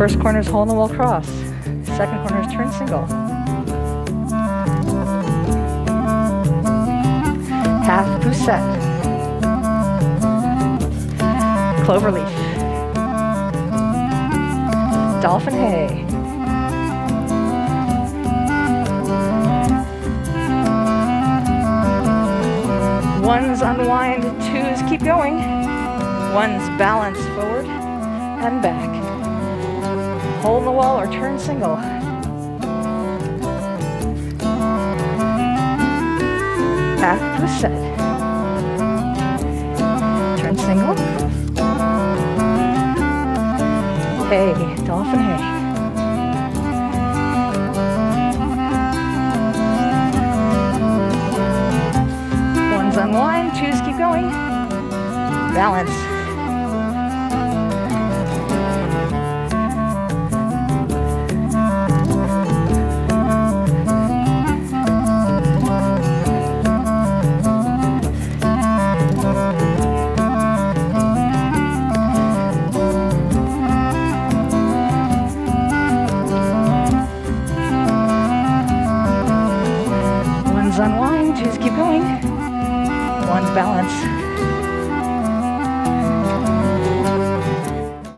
First corner is hole in the wall cross. Second corner is turn single. Half poussette. Cloverleaf. Dolphin hay. Ones unwind, twos keep going. Ones balance forward and back. Hole in the wall or turn single. Half poussette. Turn single. Hey, dolphin hay. Ones unwind, twos keep going. Balance. Ones unwind, twos keep going. Ones balance.